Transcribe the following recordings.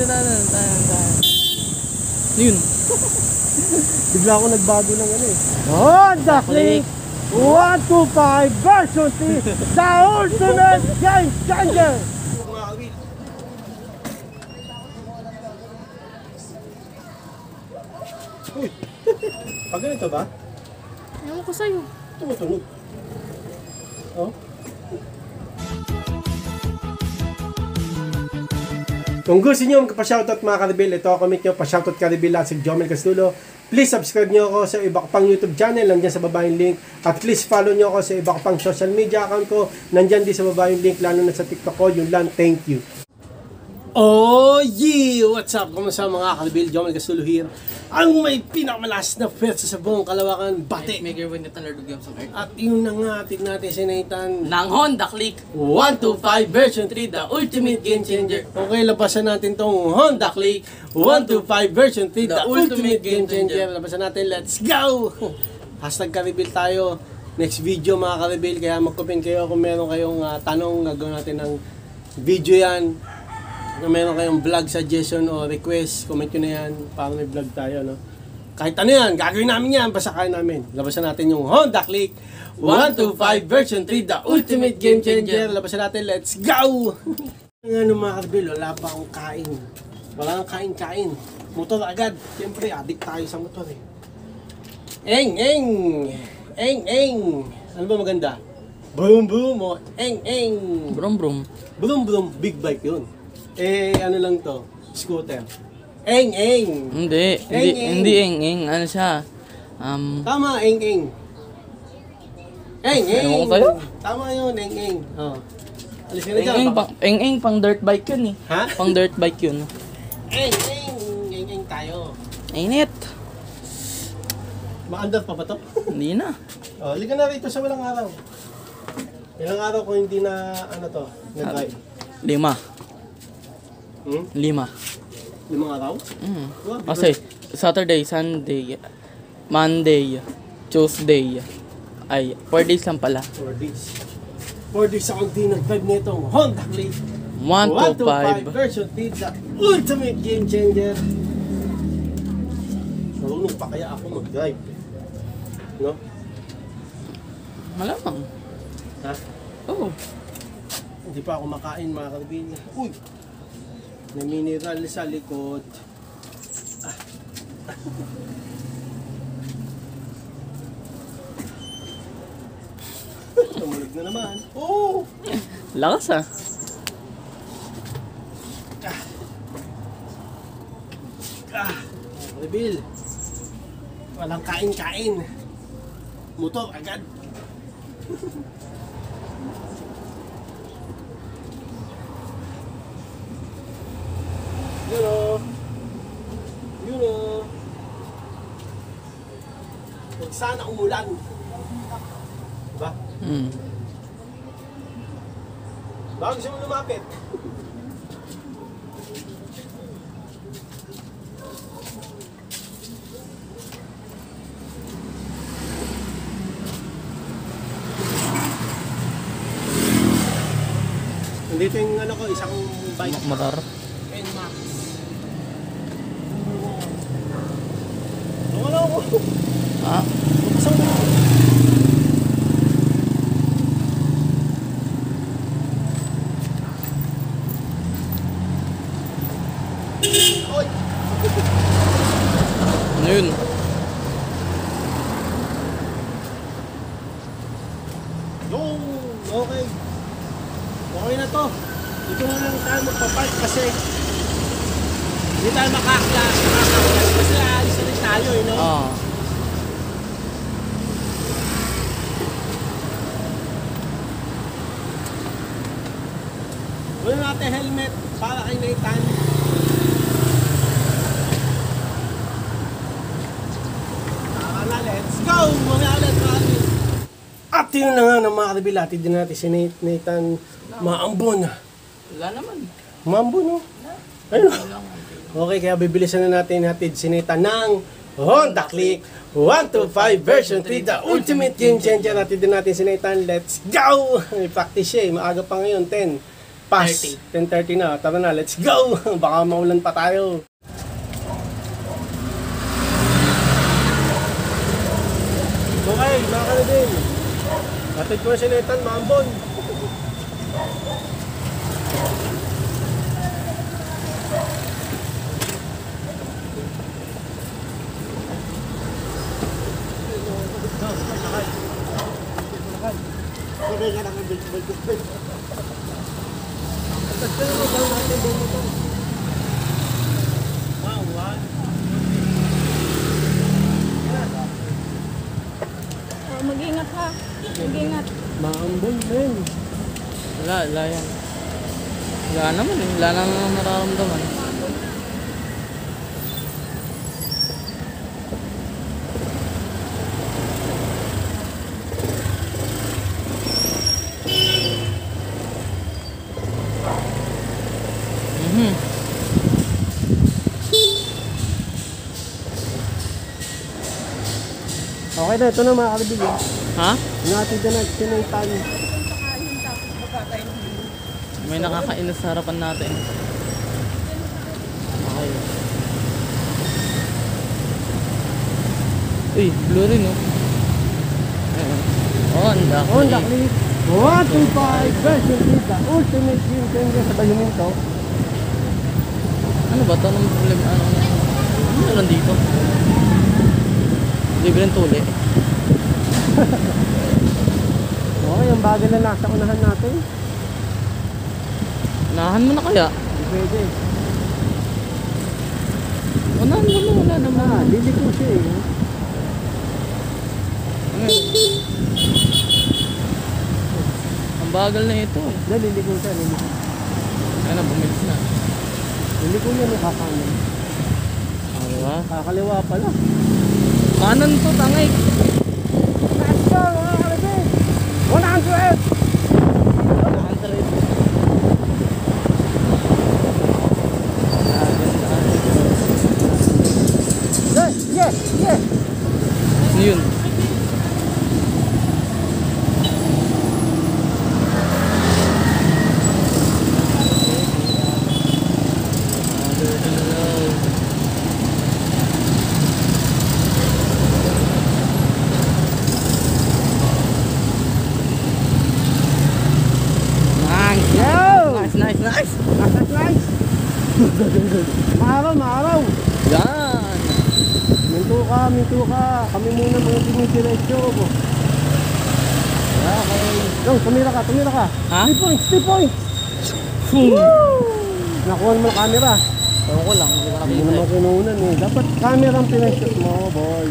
dito tayo, tayo, tayo. Yun. Bigla ako nagbago ng ano eh. Honda Click 125 version 3, the ultimate game changer! Uy! Pag ganito ba? Ewan ko sa'yo. Tumutunog. Oh. Kung gusto nyo magpa-shoutout mga karibil, ito ako comment nyo, pa-shoutout karibil at si Jomel Castulo. Please subscribe nyo ako sa iba ko pang YouTube channel, nandyan sa baba yung link. At please follow nyo ako sa iba ko pang social media account ko, nandyan din sa baba yung link, lalo na sa TikTok ko. Yun lang, thank you. Oh yeah! What's up? Kumusta mga karibil? Jomel Castulo here. Ang may pinakamalas na pwersa sa buong kalawakan, bate. Make your way na Thunder Games of Earth. At yun na nga, tignan natin si Nathan. Ng Honda Click 125 version 3, the ultimate game changer. Okay, labasan natin tong Honda Click 125 version 3, the, ultimate game changer. Labasan natin, let's go! Hashtag Karibil tayo. Next video mga Karibil, kaya mag-comment kayo kung meron kayong ah, tanong, gagawin natin ng video yan. Kung meron kayong vlog suggestion o request, comment nyo na yan para may vlog tayo, no? Kahit ano yan, gagawin namin yan, basta kaya namin. Labasan natin yung Honda Click 125 version 3, the ultimate game changer. Labasan natin, let's go! Ano mga karbil, wala pa akong kain. Wala kang kain-kain. Motor agad. Siyempre, addict tayo sa motor eh. Eng, eng! Eng, eng! Ano ba maganda? Boom, boom! O, eng, eng! Brum brum. Boom, boom! Big bike yun. Eh, ano lang to? Scooter. Eng, eng! Hindi, hindi, Eng, eng. hindi eng eng. Ano siya? Um, Tama, eng, eng. Eng, eng! Ewan ko sa'yo. Tama yun, eng, eng. Oh. Alis ka na eng dyan. eng baka- pang, eng eng pang dirt bike yun eh. Ha? Pang dirt bike yun. Eng, eng! Eng, eng tayo. Init. Maandar pa ba to? Hindi na. Oh, liga na rito sa walang araw. Ilang araw ko hindi na, ano to, nag-drive. Lima. Hmm? Lima. Limang araw? Mm. Wow, Kasi Saturday, Sunday, Monday, Tuesday, ay 4 days lang pala. 4 days. 4 days ako hindi nag-drive nitong Honda Click 1 to 125 5. version pizza ultimate game changer. Marunong pa kaya ako mag-drive. No? Malamang. Ha? Oo. Hindi pa ako makain mga karbin. Uy! May mineral sa likod. Ah. Tumulig na naman. Oh! Lakas ah. Ah! Reveal. Walang kain-kain. Motor agad. Yun o. Yun o. Huwag sana umulan. Diba? Mm. Baka gusto mo lumapit. Nandito yung ano ko, isang bike. Motor. NMAX. Ano ako? Ah. Isang na ako. Oy! Ano yun? Yung, okay. Okay na to. Dito na lang tayo magpapark kasi hindi tayo makaklas. Makaklas kasi aalis na rin tayo eh, no? Ah. Wala natin helmet para kay Nathan. Tara na, let's go! Mamaya ulit, mga At yun na nga ng mga kabilat, din natin si Nat- Nathan Maambon. Wala naman. Maambon, no? Ayun. Okay, kaya bibilisan na natin hatid si Nathan ng Honda Click 125 version 3, the ultimate game changer. Hatid din natin si Nathan. Let's go! May practice siya eh. Maaga pa ngayon, 10. Pass. 10.30 na. Tara na, let's go! Baka maulan pa tayo. Okay, mga kanadin. Atid ko na si Nathan, maambon. Wow, wow. Oh, mag-ingat ha. Mag-ingat. Maambon, men. Wala, wala yan. Wala naman eh. Wala nang nararamdaman. Mhm. Okay na, ito na mga kanadin. Ha? Natid na si Nathan. May nakakainis sa harapan natin. Okay. Uy, blue rin oh. Oh, ang daki. Honda Click 125 version 3, the ultimate game changer sa bayunin to. Ano ba to? Anong problema? Ano, ano, ano meron dito? Libreng tuli. Okay, ang bagay na nasa unahan natin. Unahan mo na kaya? Pwede. Unahan mo na, wala naman. Ah, liliko siya eh. Ayun. Ang bagal na ito. eh. Hindi, liliko siya, liliko. Ayun na, bumilis na. Liliko niya ng kakanan. Ah, diba? Kakaliwa pala. Kanan to, tangay. Let's go, mga kalabit! 100! Hundred. Yes, yes, yes! Ano yun? Nice. Yo! Nice, nice, nice. Nice, nice! Maaraw, maaraw! Yan. Minto ka, minto ka. Kami muna mga dinidiretso. Okay. Go, tumira ka, tumira ka. Ha? 3 points, 3 points! Nakuha mo na camera. Ewan ko lang, hindi ko Hindi naman kinunan eh. Dapat camera ang pinashot mo, boy.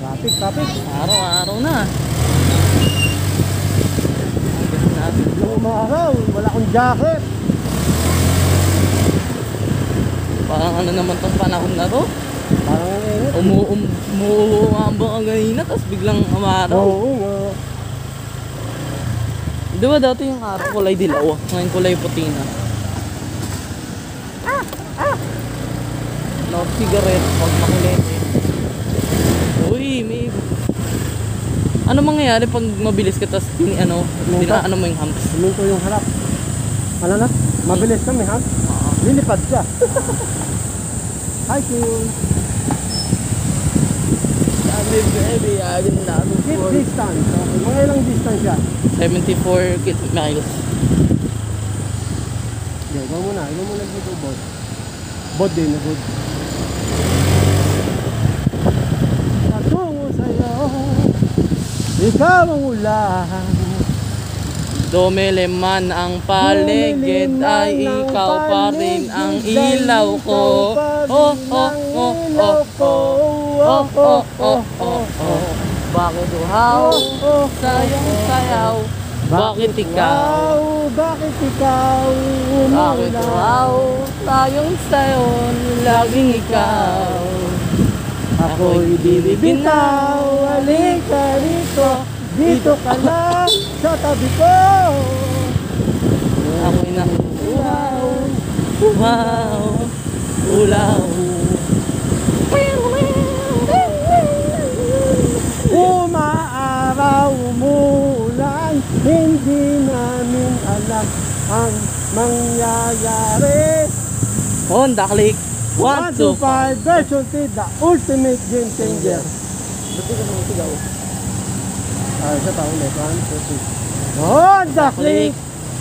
Traffic, traffic. Araw-araw na. Umaraw, wala akong jacket. Parang ano naman tong panahon na to. Parang ang init. Umu um, umuambang ka ganina, tapos biglang umaraw. Oo ba dati yung araw kulay dilaw, ngayon kulay puti na. No cigarette pag makulit. Uy, may... Ano mangyayari pag mabilis ka tapos tini ano, Lupa. ano mo yung humps? Suminto yung harap. Ano na? Mabilis kami, ha? Lilipad siya. Hi, Kun. Sabi baby, agad na ako Keep distance. Okay. Mga ilang distance siya? 74 kit- miles. Hindi, ikaw muna. Ikaw muna dito, bod. Bod din, bod. Patungo sa'yo, ikaw ang ulan. Dumiliman ang paligid ay ikaw pa rin ang ilaw ko. Oh, oh, oh, oh, oh. Oh, oh, oh, oh, oh. Bakit uhaw? Sayang sayaw. Bakit ikaw? Bakit ikaw Bakit uhaw? Tayong sayon, laging ikaw. Ako'y bibitaw, halika rito, dito ka lang sa tabi ko. Ako'y nakuhaw. Wow, ulaw. Umaaraw, umuulan, hindi na ang mangyayari. Honda Click 125 125 version 3, the ultimate game changer. Ba't ka naman sigaw? Ah, isa pa ulit. 1, 2, 3. Honda Click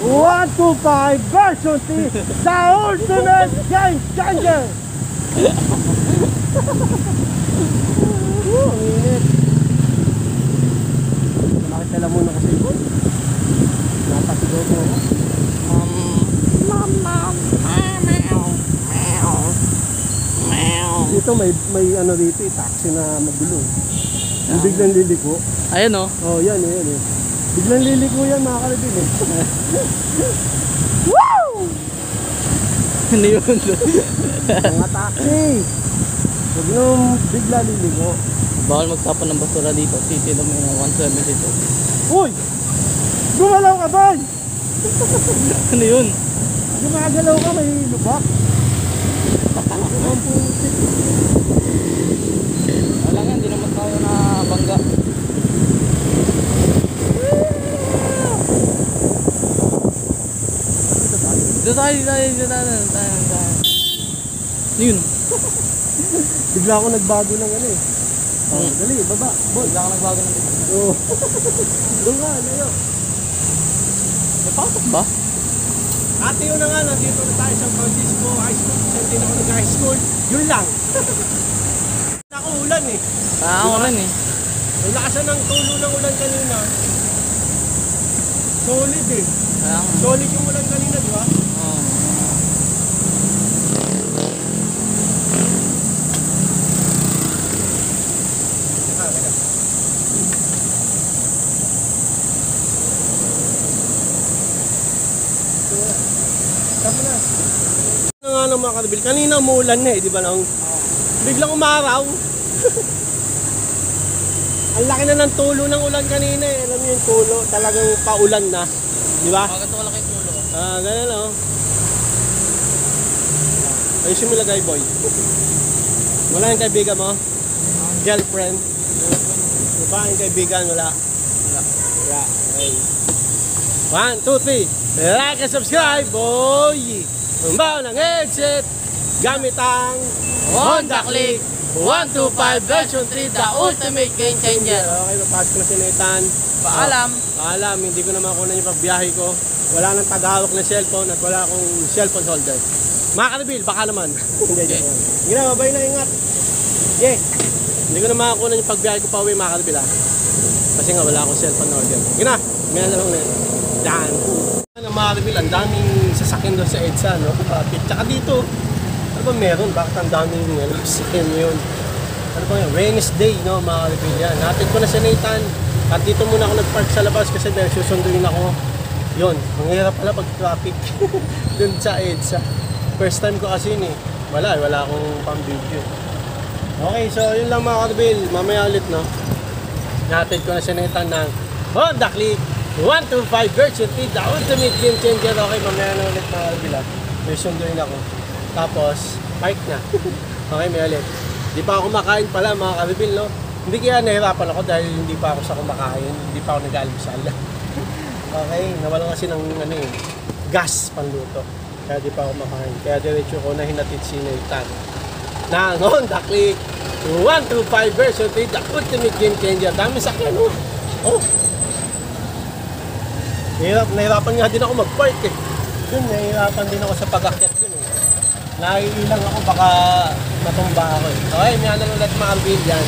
125 version 3, the ultimate game changer. Ang init. Nakitala muna kasi ko. Napasigaw ko ako. Dito may may ano dito, eh, taxi na magulo. Yung biglang liliko. Ayan oh. Oh, yan yan eh. Biglang liliko yan mga kalibin eh. Ano yun? Mga taxi. Huwag nung bigla liliko. Bawal magtapon ng basura dito. City na may 172. Uy! Gumalaw ka ba? Ano yun? Gumagalaw ka, may lubak. Wala nga, hindi naman tayo na bangga. Dito tayo, dito tayo, dito. Ano Yun. Bigla ako nagbago ng ano eh. Oh, Hmm. dali, baba. Boy. Bigla ka nagbago ng dito. Oh. Doon ka, layo. May pasok ba? Ate yun na nga, nandito na tayo sa Francisco High School. Saan din ako nag-high school. Yun lang. Ako ulan eh. Ah, ako rin eh. Ang lakasan ng tulo ng ulan kanina. Solid eh. Solid yung ulan kanina, di ba? Oh. Tama na. Ano kanabil? Kanina umuulan na eh, di ba nang? Biglang umaraw. Ang laki na ng tulo ng ulan kanina eh. Alam niyo yung tulo, talagang paulan na. Di ba? Bakit wala kayong tulo? Ah, ganun oh. Ayusin mo lagay, boy. Wala yung kaibigan mo? Girlfriend? Diba yung kaibigan? Wala. Wala. Wala. Okay. One, two, three. Like and subscribe, boy! Umbaw ng headset gamit ang Honda Click 125 version 3, the ultimate game changer. Okay, papasok na si Nathan. Paalam. Paalam, hindi ko na makuha yung pagbiyahe ko. Wala nang tagahawak na cellphone at wala akong cellphone holder. Mga kanabil, baka naman. Hindi, Okay. Sige na, mabay na, ingat. Yeah. Hindi ko na makakuha yung pagbiyahe ko pa uwi, mga kanabil ha. Kasi nga wala akong cellphone holder. Sige na, may na lang ulit. Yan. Mga kanabil, ang daming sasakyan doon sa EDSA, no? Traffic. Tsaka dito, ano ba meron? Bakit ang daming ano, sasakyan yun? Ano ba yun? Wednesday, no, mga yan. Natin ko na si Nathan. At dito muna ako nag-park sa labas kasi may susunduin ako. Yun, ang hirap pala pag traffic dun sa EDSA. First time ko kasi yun eh. Wala, wala akong pang video. Okay, so yun lang mga kanabil. Mamaya ulit, no? Natin ko na si Nathan ng Honda Click 125 version 3, the ultimate game changer. Okay, mamaya na ulit mga kanabil. ah. May sunduin ako. Tapos, park na. okay, may ulit. Di pa ako kumakain pala mga kanabil, no? Hindi kaya nahirapan ako dahil hindi pa ako sa kumakain. Hindi pa ako nag-almusal. okay, nawala kasi ng ano eh, gas panluto. Kaya di pa ako makain. Kaya diretso ko na hinatid si Nathan. Na Honda Click 125 version 3, the ultimate game changer. Dami sakyan, oh. Oh. Nahirap, nahirapan nga din ako mag-park eh. Yun, nahihirapan din ako sa pag-akyat dun eh. Naiilang ako baka matumba ako eh. Okay, may ano ulit mga Alvin yan.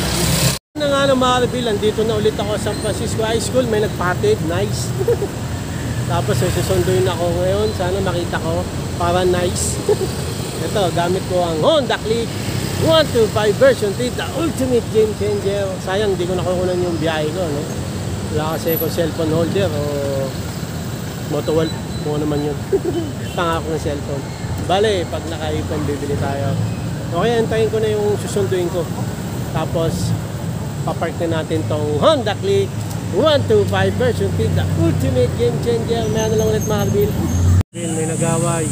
Ano nga ng mga Alvin, dito na ulit ako sa San Francisco High School. May nagpatid, nice. Tapos eh, susunduin ako ngayon. Sana makita ko para nice. Ito, gamit ko ang Honda Click 125 version 3, the ultimate game changer. Sayang, di ko nakukunan yung biyahe ko. No? Wala kasi akong cellphone holder o Motowal, kung ano man yun. Pangako ng cellphone. Bale, pag nakaipon, bibili tayo. Okay, antayin ko na yung susunduin ko. Tapos, papark na natin tong Honda Click 125 version 3, the ultimate game changer. May ano lang ulit mga karbil. May nagaway.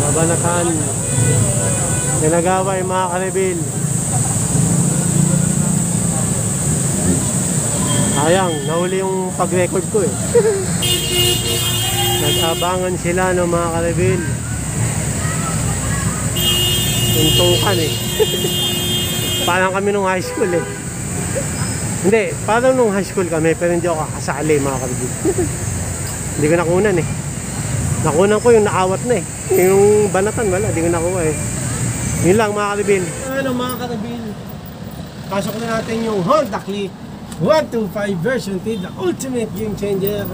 Mabanakan. May nagaway mga karibil. Sayang, nahuli yung pag-record ko eh. Nag-abangan sila ng mga kalibil. Tuntukan eh. parang kami nung high school eh. Hindi, parang nung high school kami, pero hindi ako kakasali mga kalibil. hindi ko nakunan eh. Nakunan ko yung naawat na eh. Yung banatan wala, hindi ko nakuha eh. Yun lang mga kalibil. Ano mga kalibil? Pasok na natin yung Honda Click 125 version 3, the ultimate game changer.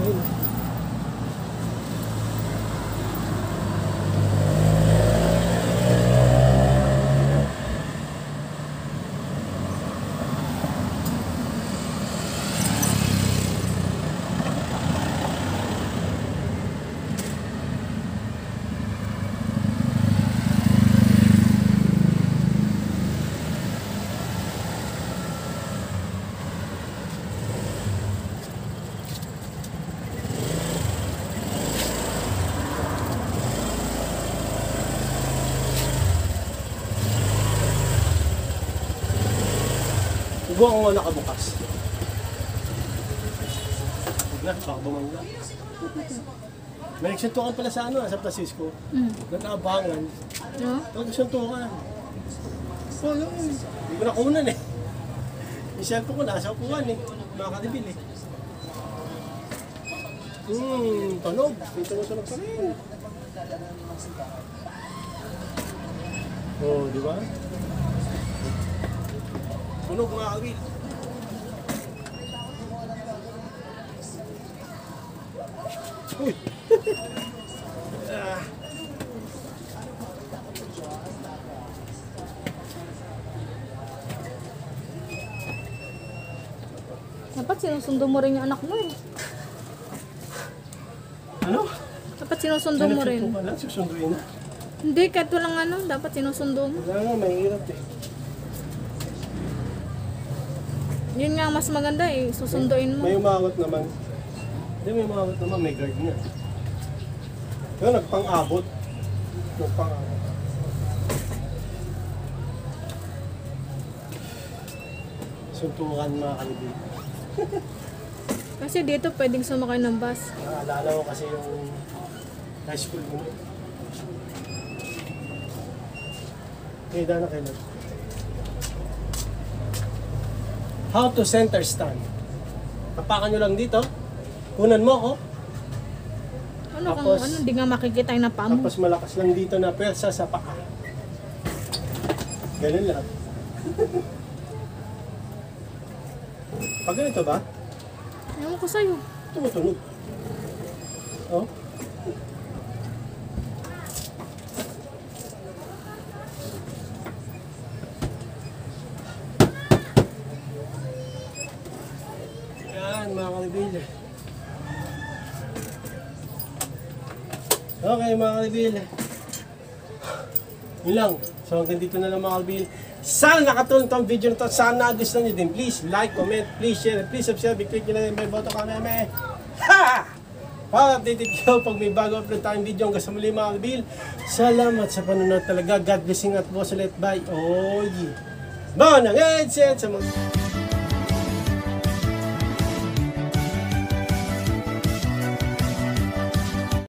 Huwag ako nakabukas. Huwag na, baka bumangga. May nagsuntukan pala sa ano, sa Francisco. Mm. Nag-aabangan. No? Nagsuntukan. Oh, yun. Hindi ko nakunan eh. Yung cellphone ko nasa upuan eh. Mga kadibil eh. Hmm, tunog. May tumutunog pa rin. Oh, di ba? Tunog mga kadibil. Uy! ah. Dapat sinusundo mo rin yung anak mo eh. Ano? Dapat sinusundo mo rin. Nagsuntukan lang, susunduin na. Hindi, kahit walang ano, dapat sinusundo mo. Wala nga, mahirap eh. Yun nga mas maganda eh, susunduin mo. May umawat naman. Hindi, may umawat naman, may guard na. Pero nagpang-abot. Nagpang-abot. Suntukan mga kalibig. Kasi dito pwedeng sumakay ng bus. Naalala ko kasi yung high school mo. Okay, dana kayo. How to center stand. Tapakan nyo lang dito. Kunan mo ako. Ano kung Tapos- ano, hindi nga makikita yung napaa mo. Tapos malakas lang dito na persa sa paa. Ganun lang. Pag ganito ba, Ewan ko sa'yo. tumutunog. Oh. Yan, mga kalibil. Okay, mga kalibil. Yun lang. So hanggang dito na lang mga kalibil. Sana nakatulong tong video na to. Sana gusto nyo din. Please like, comment, please share, please subscribe. I-click nyo na yung may boto kami. Ha! Para updated kayo pag may bago upload tayong video hanggang sa muli mga kalibil. Salamat sa panonood talaga. God blessing at boss ulit. Bye. Yeah. Bonang headset sa mga...